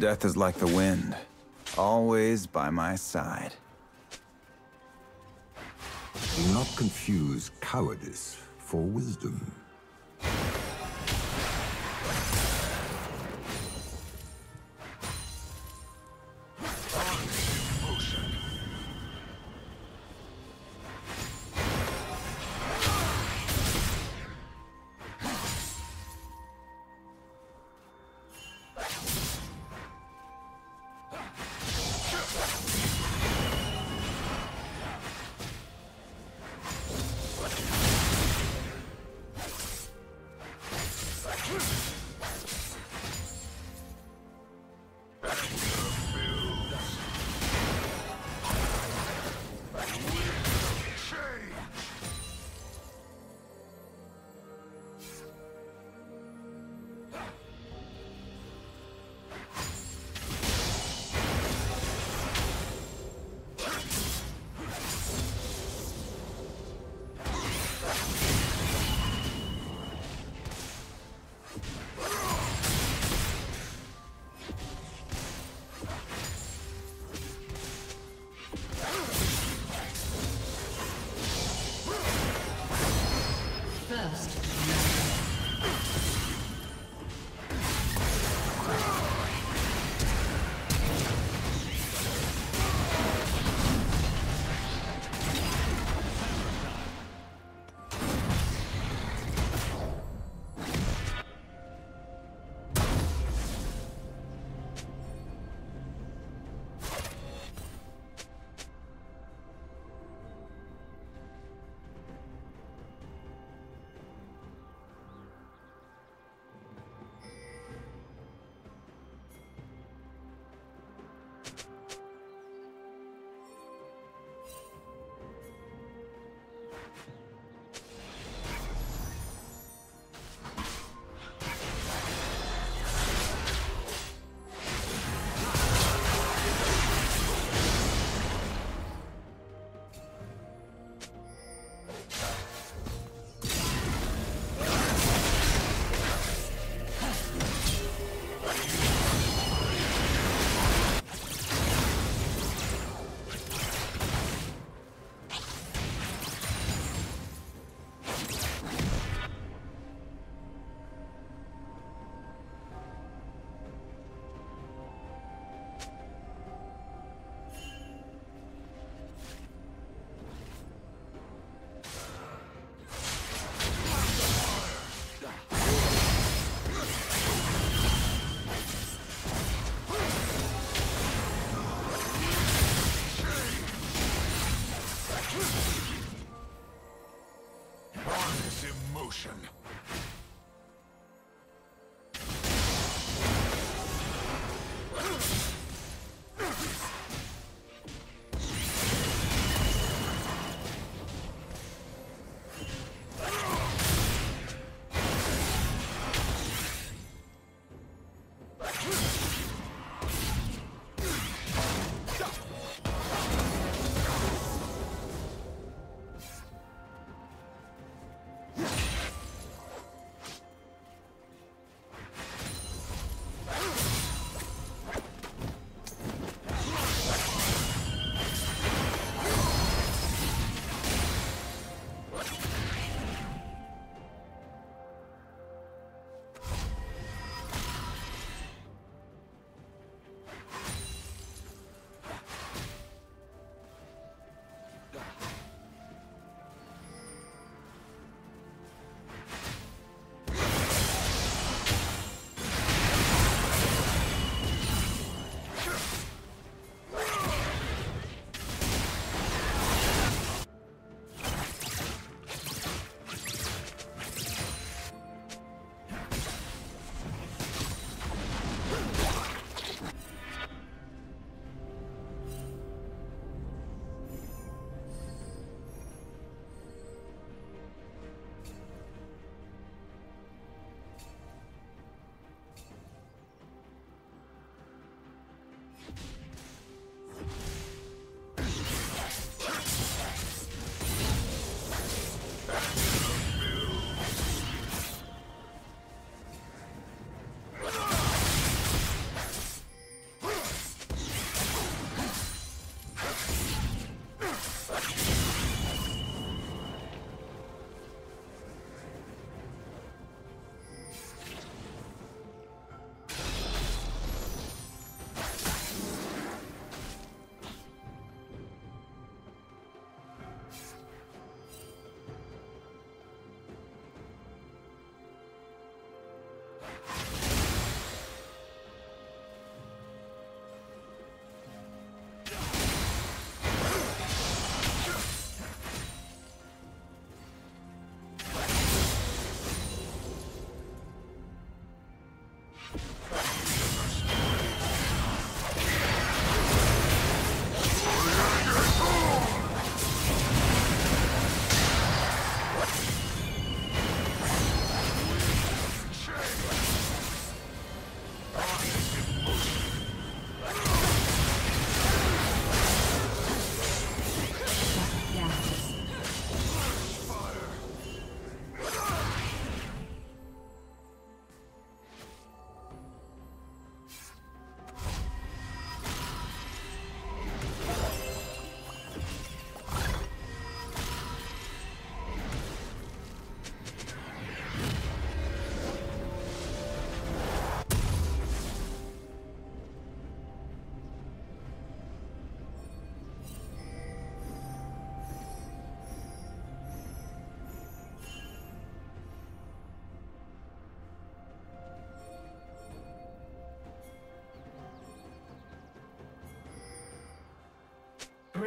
Death is like the wind, always by my side. Do not confuse cowardice for wisdom.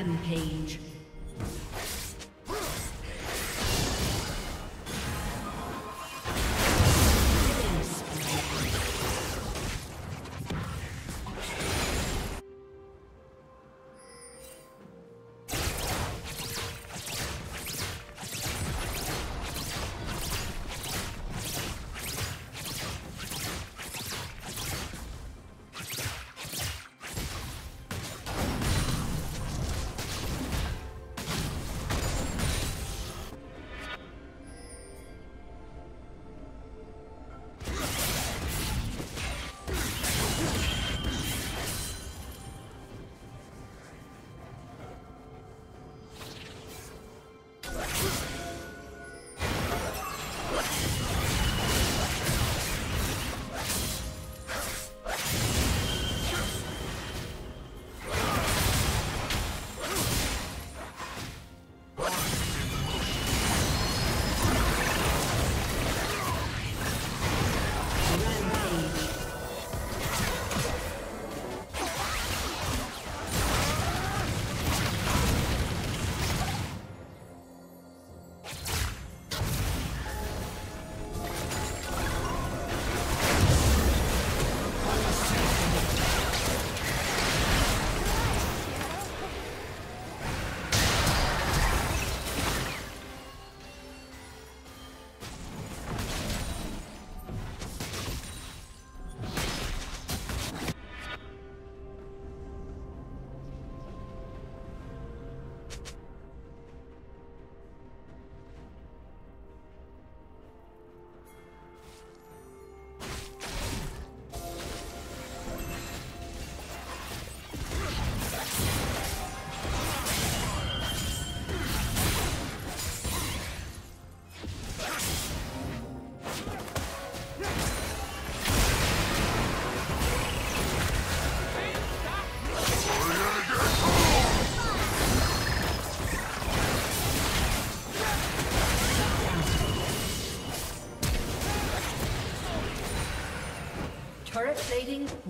Rampage.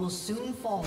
Will soon fall.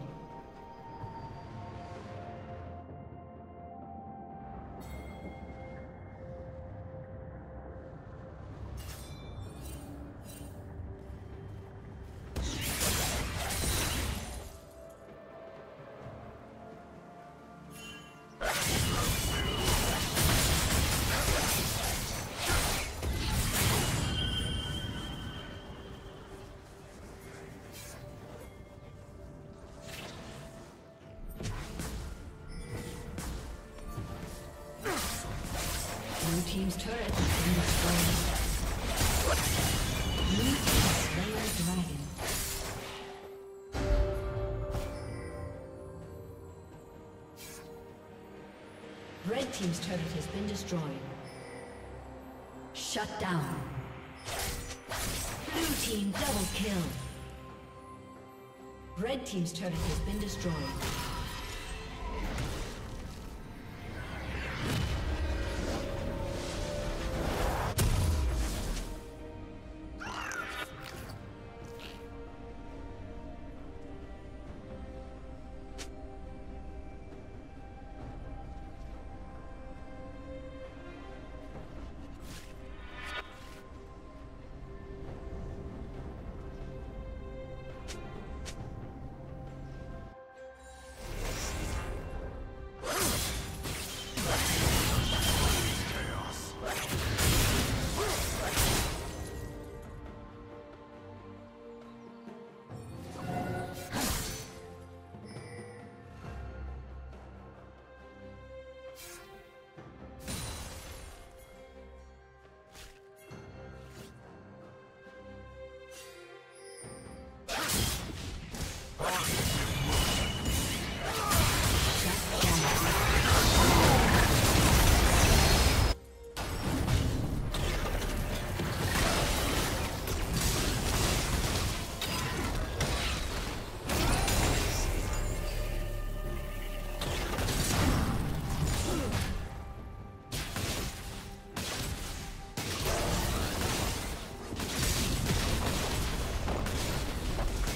Turret has been destroyed. Blue team dragon. Red team's turret has been destroyed. Shut down. Blue team double kill. Red team's turret has been destroyed.